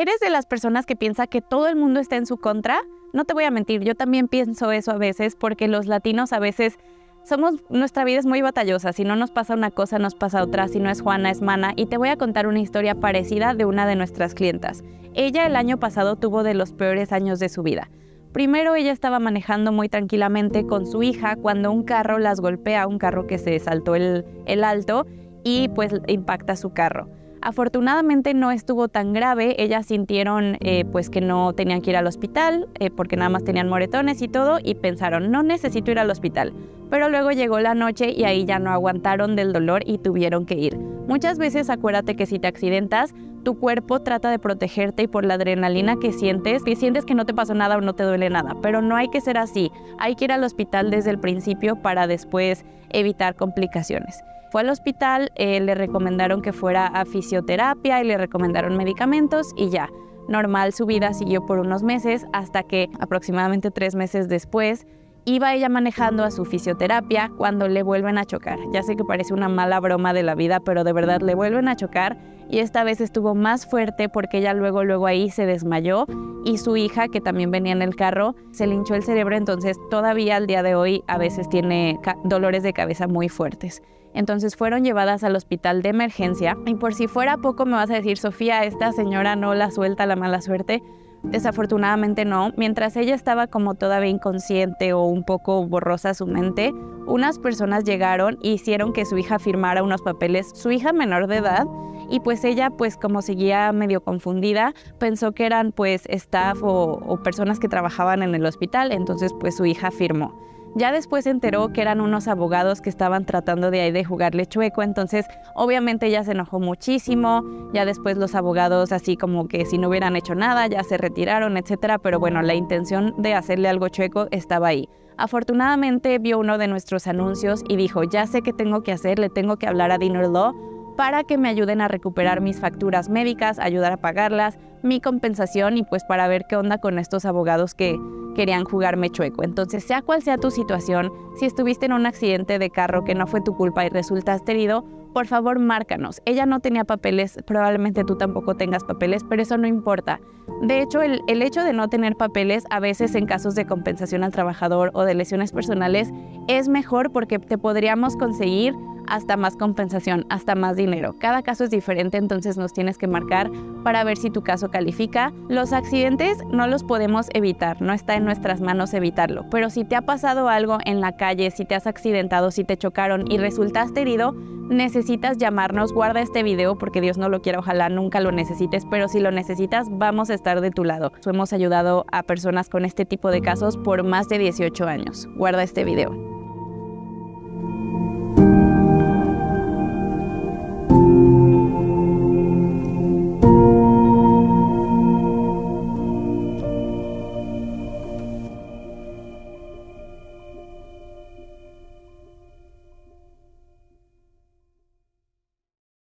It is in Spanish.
¿Eres de las personas que piensa que todo el mundo está en su contra? No te voy a mentir, yo también pienso eso a veces porque los latinos a veces somos, nuestra vida es muy batallosa, si no nos pasa una cosa, nos pasa otra, si no es Juana, es Mana, y te voy a contar una historia parecida de una de nuestras clientas. Ella el año pasado tuvo de los peores años de su vida. Primero ella estaba manejando muy tranquilamente con su hija cuando un carro las golpea, un carro que se saltó el, el alto y pues impacta su carro. Afortunadamente no estuvo tan grave, ellas sintieron eh, pues que no tenían que ir al hospital eh, porque nada más tenían moretones y todo y pensaron no necesito ir al hospital. Pero luego llegó la noche y ahí ya no aguantaron del dolor y tuvieron que ir. Muchas veces acuérdate que si te accidentas, tu cuerpo trata de protegerte y por la adrenalina que sientes, que sientes que no te pasó nada o no te duele nada, pero no hay que ser así. Hay que ir al hospital desde el principio para después evitar complicaciones. Fue al hospital, eh, le recomendaron que fuera a fisioterapia y le recomendaron medicamentos y ya. Normal, su vida siguió por unos meses hasta que aproximadamente tres meses después iba ella manejando a su fisioterapia cuando le vuelven a chocar. Ya sé que parece una mala broma de la vida, pero de verdad le vuelven a chocar y esta vez estuvo más fuerte porque ella luego luego ahí se desmayó y su hija que también venía en el carro se le hinchó el cerebro, entonces todavía al día de hoy a veces tiene dolores de cabeza muy fuertes. Entonces fueron llevadas al hospital de emergencia y por si fuera poco me vas a decir, Sofía, esta señora no la suelta la mala suerte. Desafortunadamente no. Mientras ella estaba como todavía inconsciente o un poco borrosa su mente, unas personas llegaron e hicieron que su hija firmara unos papeles, su hija menor de edad, y pues ella pues como seguía medio confundida, pensó que eran pues staff o, o personas que trabajaban en el hospital, entonces pues su hija firmó. Ya después se enteró que eran unos abogados que estaban tratando de ahí de jugarle chueco, entonces obviamente ella se enojó muchísimo, ya después los abogados así como que si no hubieran hecho nada, ya se retiraron, etcétera, pero bueno, la intención de hacerle algo chueco estaba ahí. Afortunadamente vio uno de nuestros anuncios y dijo, ya sé qué tengo que hacer, le tengo que hablar a Dinner para que me ayuden a recuperar mis facturas médicas, ayudar a pagarlas, mi compensación y pues para ver qué onda con estos abogados que querían jugarme chueco. Entonces, sea cual sea tu situación, si estuviste en un accidente de carro que no fue tu culpa y resultaste herido, por favor márcanos. Ella no tenía papeles, probablemente tú tampoco tengas papeles, pero eso no importa. De hecho, el, el, hecho de no tener papeles a veces en casos de compensación al trabajador o de lesiones personales es mejor porque te podríamos conseguir hasta más compensación, hasta más dinero. Cada caso es diferente, entonces nos tienes que marcar para ver si tu caso califica. Los accidentes no los podemos evitar, no está en nuestras manos evitarlo, pero si te ha pasado algo en la calle, si te has accidentado, si te chocaron y resultaste herido, necesitas llamarnos, guarda este video porque Dios no lo quiera, ojalá nunca lo necesites, pero si lo necesitas, vamos a estar de tu lado. Hemos ayudado a personas con este tipo de casos por más de 18 años. Guarda este video.